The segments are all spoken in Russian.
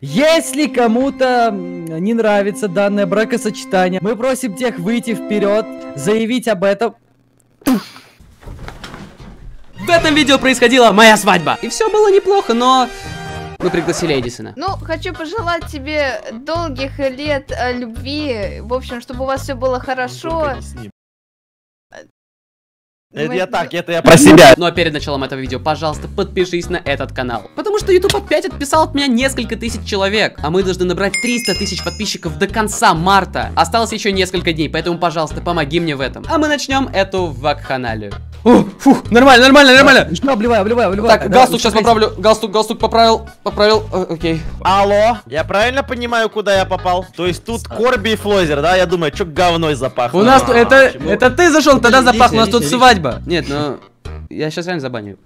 Если кому-то не нравится данное бракосочетание, мы просим тех выйти вперед, заявить об этом. В этом видео происходила моя свадьба. И все было неплохо, но мы пригласили Эдисона. Ну, хочу пожелать тебе долгих лет э, любви. В общем, чтобы у вас все было хорошо. Это я так, это я про себя. Ну а перед началом этого видео, пожалуйста, подпишись на этот канал. Потому что YouTube опять отписал от меня несколько тысяч человек. А мы должны набрать 300 тысяч подписчиков до конца марта. Осталось еще несколько дней, поэтому, пожалуйста, помоги мне в этом. А мы начнем эту вакханалию. О, фух, нормально, нормально, нормально. Что, обливай, обливай, обливай. Так, галстук сейчас поправлю. Галстук, галстук поправил, поправил. Э, Окей. Алло, я правильно понимаю, куда я попал? То есть тут Корби и Флозер, да? Я думаю, что говной запахло. У нас тут, это, это ты зашел, тогда запах, у нас тут лично, свадьба. Нет, ну, я сейчас реально забаню.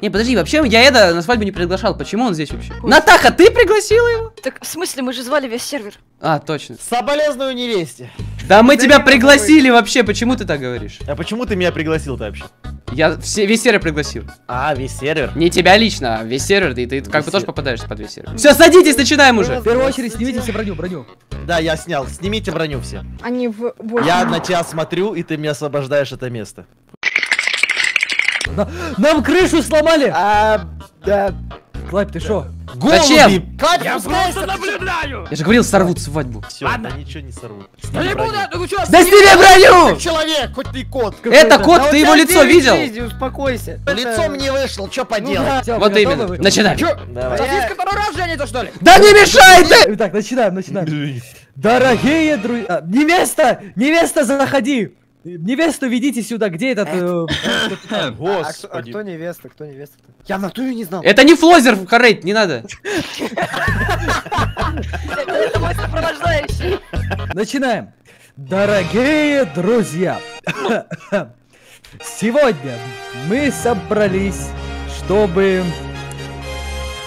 Не, подожди, вообще я Эда на свадьбу не приглашал, почему он здесь вообще? Натаха, ты пригласила его? Так, в смысле, мы же звали весь сервер. А, точно. Соболезную невесте. Да мы Да тебя пригласили вообще, почему ты так говоришь? А почему ты меня пригласил-то вообще? Я все, весь сервер пригласил. А, весь сервер. Не тебя лично, а весь сервер, и ты как бы тоже попадаешь под весь сервер. Все, садитесь, начинаем уже. В первую очередь снимите все броню, броню. Да, я снял. Снимите броню все. Они в... Я на тебя смотрю, и ты мне освобождаешь это место. На- Нам крышу сломали! А, да. Клайп, ты шо? Зачем? Я просто наблюдаю! Я же говорил, сорвут свадьбу. Все, да ничего не сорвут. Да сними броню! Человек, хоть ты кот. Это кот, ты его лицо видел? успокойся. Лицом не вышел, что поделать? Всё, Вот именно. Начинаем. Давай. Сосиска второй раз женится, что ли? Да не мешай ты! Итак, начинаем, начинаем. Дорогие друзья... Невеста! Невеста, заходи! Невесту ведите сюда, где этот... э, А, кто, а Господи. кто невеста, кто невеста? Я в натуре не знал. Это не флозер, Харейт, не надо. Это мой сопровождающий. Начинаем. Дорогие друзья, сегодня мы собрались, чтобы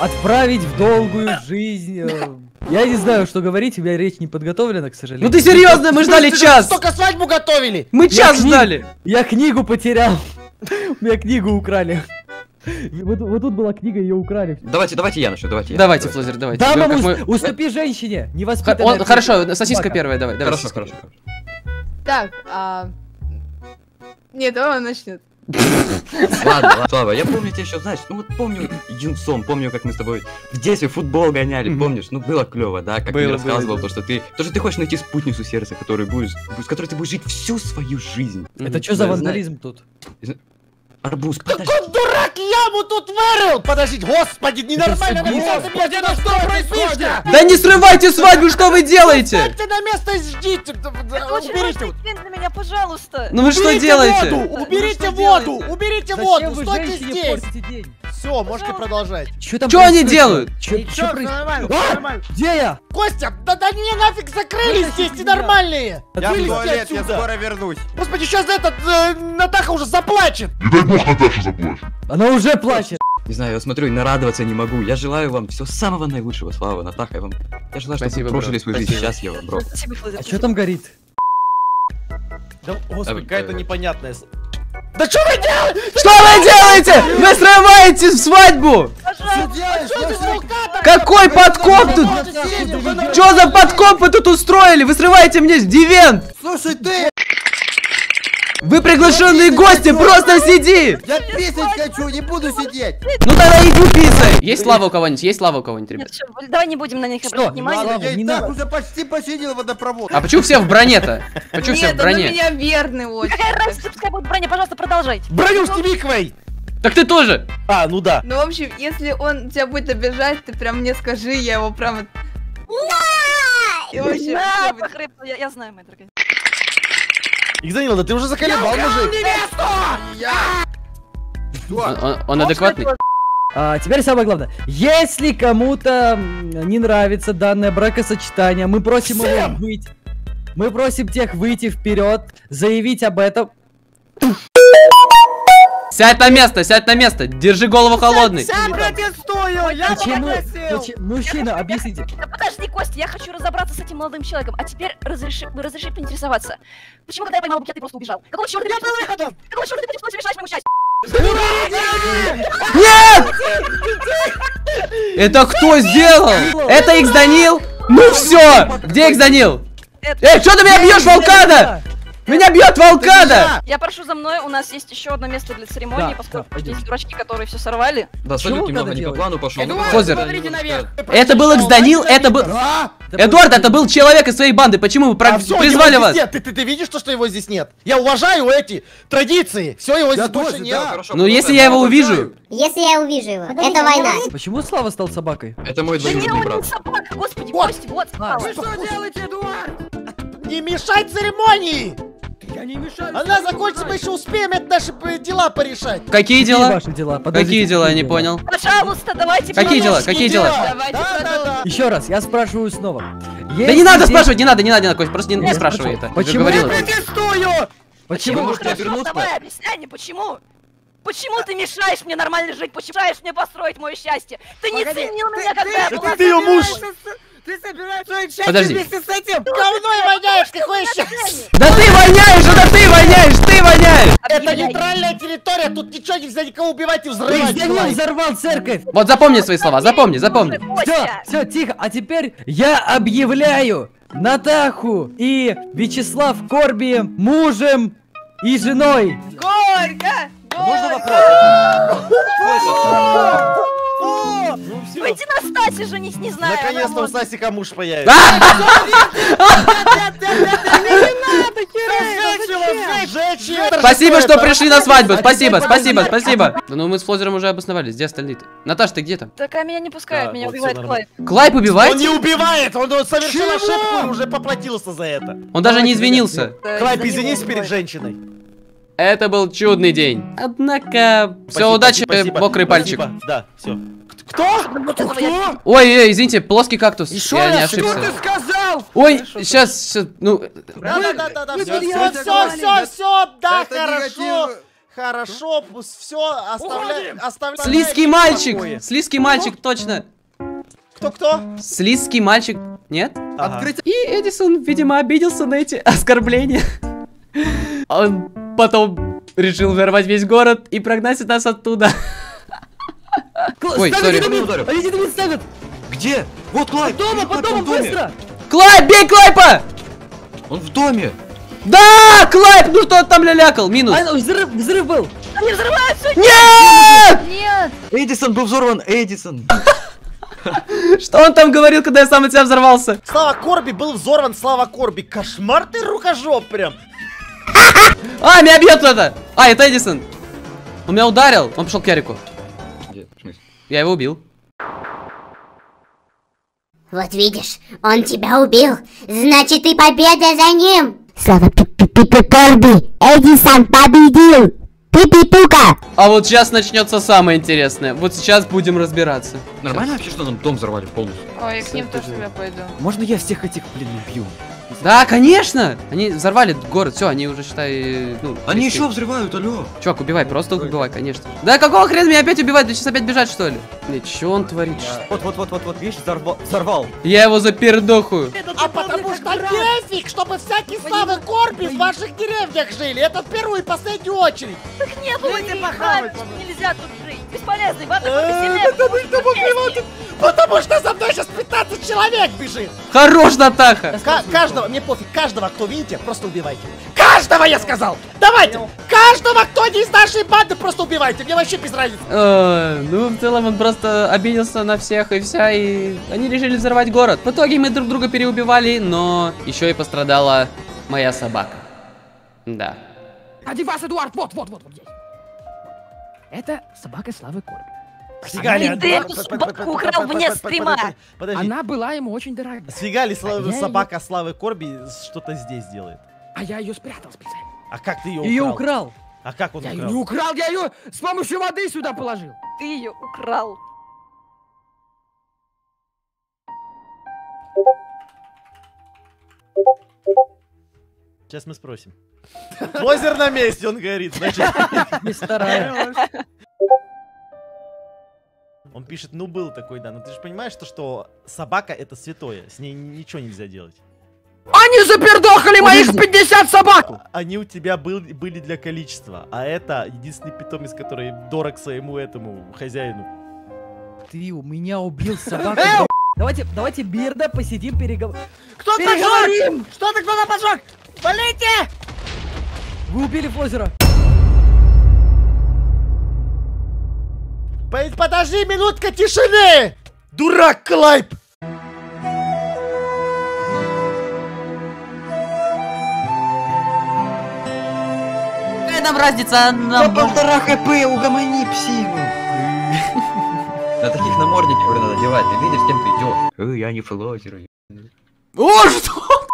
отправить в долгую жизнь... э, Я не знаю, что говорить, у меня речь не подготовлена, к сожалению. Ну ты серьезно, мы ждали час! Только свадьбу готовили! Мы час ждали! Я книгу потерял. У меня книгу украли. Вот, вот тут была книга, ее украли. Давайте, давайте я начну, давайте я. Давайте, Флозер, давайте. Дама, Как ус- мы- уступи женщине, не он- Хорошо, сосиска первая, давай. давай, Хорошо, хорошо, хорошо. Так, а... Нет, давай он начнет. Ладно, ладно. Слава, я помню тебя еще, знаешь, ну вот помню юнцом, помню, как мы с тобой в детстве футбол гоняли, помнишь? Ну, было клево, да, как ты рассказывал, было, то, что ты, то, что ты хочешь найти спутницу сердца, которой будешь, с которой ты будешь жить всю свою жизнь. Это что за Да, вандализм тут? Арбуз, подожди. Какой дурак яму тут вырыл! Подождите, господи, ненормально! Написал, Господи, ну что происходит? Да не срывайте свадьбу, что вы делаете? Станьте на место и ждите! Это очень Уберите! для меня, пожалуйста. Ну вы что Уберите делаете? воду! Уберите воду! Уберите Зачем воду! вы Стойте женщине здесь! Все, можете продолжать. Чё там Чё они делают? Проис- нормально, А! нормально. Где я? Костя, да да не нафиг закрылись здесь, ненормальные! Я в туалет, я скоро вернусь. Господи, сейчас этот э, Натаха уже заплачет! Она уже плачет. Не знаю, я смотрю и нарадоваться не могу. Я желаю вам всего самого наилучшего, Слава, Натаха, я вам... Я желаю, чтобы Спасибо, вы прожили бро, свою жизнь спасибо. счастливо, бро. Спасибо, Флозер. А что там горит? Да, господи, какая-то непонятная... Да что вы делаете? Что вы делаете? Вы срываете свадьбу! Какой подкоп тут? Что за подкоп вы тут устроили? Вы срываете мне дивент! Слушай, ты! Вы приглашенные гости, просто сиди! Я писать хочу, не буду сидеть! Ну тогда иди писай! Есть лава у кого-нибудь? Есть лава у кого-нибудь, ребят? Нет, давай не будем на них Что? обращать внимание. Я не и так уже почти посидел водопровод. А почему все в броне-то? Почему все в Нет, броне? меня верный очень. Пускай будет броня, пожалуйста, продолжайте. Броню сними, Квей! Так ты тоже! А, ну да. Ну, в общем, если он тебя будет обижать, ты прям мне скажи, я его прям... И вообще, похрипла, я, я знаю, моя дорогая. Игзанил, да ты уже заколебал, мужик. Он, он- он адекватный? А, теперь самое главное. Если кому-то не нравится данное бракосочетание, мы просим его выйти. Мы просим тех выйти вперед, заявить об этом. Сядь на место, сядь на место! Держи голову холодной! Я протестую, я Почему? Почему- Мужчина, объясните. Да подожди, Костя, я хочу разобраться с этим молодым человеком. А теперь разреши, разреши поинтересоваться. Почему, когда я поймала букет, ты просто убежал? Какого черта ты был выходом. Какого черта ты пришел мешать моему счастью? Нет! Это кто сделал? Это X Данил? Ну все! Где X Данил? Эй, что ты меня бьешь, Волкада? Меня бьет Волкада! Я прошу за мной, у нас есть еще одно место для церемонии, Да, поскольку да, здесь дурачки, которые все сорвали. Да, салют немного не по плану пошел. Наверх. Это был X Данил, это был... Эдуард, это был человек из своей банды. Почему вы призвали вас? нет. Ты, ты, ты видишь, то, что его здесь нет? Я уважаю эти традиции. Все, его здесь больше нет. Ну, если я его увижу... Если я увижу его, это война. Почему Слава стал собакой? Это мой Да не, двоюродный он брат. не собака, господи, Вот. Костя, вот, А, Слава. Вы что делаете, Эдуард? Не мешай церемонии! Я не мешаю. Она закончится, мы еще успеем это наши дела порешать. Какие дела? ваши дела? Подождите, Какие дела, я не понял. Пожалуйста, давайте Какие дела? Какие дела? Давайте Да, да, да. Еще раз, я спрашиваю снова. Да не надо спрашивать, не надо, не надо, не надо, Кость, просто не, не Я спрашивай это. Я почему это. Протестую! Почему? Вы можете Хорошо, вернуться? давай, объясняй мне, почему? Почему ты мешаешь мне нормально жить? Почему мешаешь мне построить мое счастье? Ты не ценил ты- меня, когда я была ты её муж. Ты собираешь свою часть Подожди. вместе с этим? Говно и воняешь, какой счастье! Да ты воняешь, это ты воняешь, ты воняешь! Это нейтральная территория, тут ничего нельзя никого убивать и взрывать. Данил Николай. взорвал церковь! Вот запомни свои слова, запомни, запомни. Все, все, тихо. А теперь я объявляю Натаху и Вячеслав Корби мужем и женой. Горько! Стасе женись, не знаю. Наконец-то у. Сасика муж появится. Же Спасибо, что пришли на свадьбу, спасибо, спасибо, спасибо. Да ну мы с Флозером уже обосновались, где остальные-то? Наташ, ты где там? Так, а меня не пускают, меня убивает. Клайп Он убивает? не убивает, он, он совершил ошибку и уже поплатился за это. Он даже не извинился. Клайп, извинись перед женщиной. Это был чудный день. Однако, все, удачи, спасибо, мокрый пальчик. спасибо. Да, все. Вот этого я- Ой, ой, извините, плоский кактус. Еще Я не раз, что ты ошибся. сказал? Ой, сейчас, ну, Да, да, да, да, да, вы все, все, все, все, все, да, это хорошо. негатив. Хорошо, пусть все, оставляй, оставляй. слизкий мальчик, слизкий мальчик, точно. Кто-кто? Слизкий мальчик, нет? Ага. Открыть И Эдисон, видимо, обиделся на эти оскорбления. Он потом решил взорвать весь город и прогнать нас оттуда. Ой, ставят сори. динамит! Ударил. Они динамит ставят! Где? Вот Клайп! Дома, Клайп, по он дому, в доме. быстро! Клайп, бей Клайпа! Он в доме! Да, Клайп, ну что там лялякал? Минус. А, взрыв, взрыв был! Они взрываются! Нет! Нет! Эдисон был взорван, Эдисон! Что он там говорил, когда я сам от тебя взорвался? Слава Корби был взорван, Слава Корби. Кошмар ты рукожоп прям. А, меня бьет кто-то! А, это Эдисон. Он меня ударил, он пошел к Ярику. Я его убил. Вот видишь, он тебя убил. Значит, и победа за ним. Слава Корби, Эдисон победил. Пипи-пука. А вот сейчас начнется самое интересное. Вот сейчас будем разбираться. Нормально вообще, что нам дом взорвали полностью? Ой, я к ним тоже я пойду. Можно я всех этих, блин, убью? Да, конечно! Они взорвали город, все, они уже, считай, ну... Они еще взрывают, алло! Чувак, убивай, просто убивай, конечно. Да какого хрена меня опять убивать? Ты сейчас опять бежать, что ли? Блин, что он творит? Вот, вот, вот, вот, вот, видишь, взорвал. Я его запердохую. А потому что нефиг, чтобы всякие Славы Корби в ваших деревнях жили. Это в первую и последнюю очередь. Так было не похавать, правильно, нельзя тут жить. Бесполезный, вам такой вот- Потому что за мной сейчас 15 человек бежит. Хорош, Натаха! Ка- каждого, мне пофиг, каждого, кто видите, просто убивайте. Каждого, я сказал! Давайте! Каждого, кто не из нашей банды, просто убивайте. Мне вообще без разницы. Э, ну, в целом, он просто обиделся на всех и вся, и они решили взорвать город. В итоге мы друг друга переубивали, но еще и пострадала моя собака. Да. Один вас, Эдуард, вот, вот, вот, вот здесь. Это собака Славы Корби. Сфигали, ты эту собаку украл вне стрима. Она была ему очень дорога. А я собака Славы Корби что-то здесь делает. А я ее спрятал специально. А как ты ее Ее украл? украл! А как он Я ее украл? не украл, я ее с помощью воды сюда положил. Ты ее украл. Сейчас мы спросим. Лозер на месте, он говорит, значит. Не стараюсь. Он пишет, ну был такой, да. Но ты же понимаешь, что, что собака это святое, с ней ничего нельзя делать. Они запердохали моих Подожди. 50 собак! Они у тебя был, были для количества, а это единственный питомец, который дорог своему этому хозяину. Ты у меня убил собаку. Давайте, давайте мирно посидим, переговорим. Кто Переговорим! Что-то кто-то поджег! Валите! Вы убили Флозера. Подожди, минутка тишины! Дурак Клайп! Какая нам разница? Нам полтора хп, угомони псину. На таких намордники уже надо одевать. Ты видишь, с кем ты идешь? Э, Я не флозер. О, что?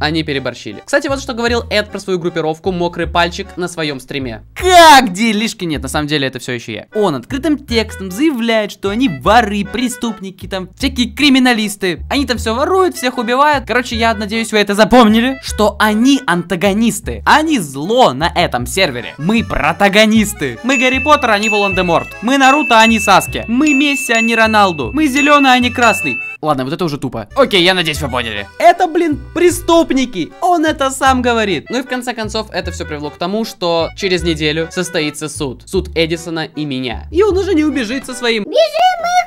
Они переборщили. Кстати, вот что говорил Эд про свою группировку «Мокрый пальчик» на своем стриме. Как делишки? Нет, на самом деле это все еще я. Он открытым текстом заявляет, что они воры, преступники, там, всякие криминалисты. Они там все воруют, всех убивают. Короче, я надеюсь, вы это запомнили, что они антагонисты. Они зло на этом сервере. Мы протагонисты. Мы Гарри Поттер, они Волан-де-Морт. Мы Наруто, они Саски. Мы Месси, они Роналду. Мы зеленый, они красный. Ладно, вот это уже тупо. Окей, я надеюсь, вы поняли. Это, блин, преступники. Он это сам говорит. Ну и в конце концов, это все привело к тому, что через неделю состоится суд. Суд Эдисона и меня. И он уже не убежит со своим... Бежим, мы!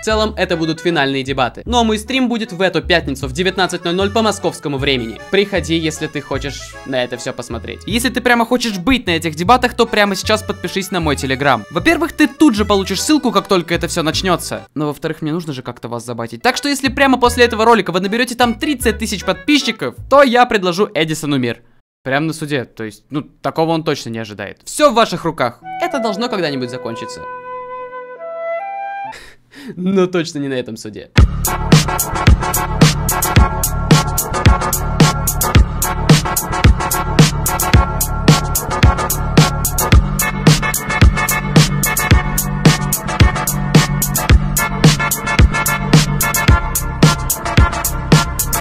В целом, это будут финальные дебаты. Ну а мой стрим будет в эту пятницу в 19.00 по московскому времени. Приходи, если ты хочешь на это все посмотреть. Если ты прямо хочешь быть на этих дебатах, то прямо сейчас подпишись на мой телеграм. Во-первых, ты тут же получишь ссылку, как только это все начнется. Но во-вторых, мне нужно же как-то вас забатить. Так что если прямо после этого ролика вы наберете там 30 тысяч подписчиков, то я предложу Эдисону мир. Прямо на суде, то есть, ну, такого он точно не ожидает. Все в ваших руках. Это должно когда-нибудь закончиться. Но точно не на этом суде.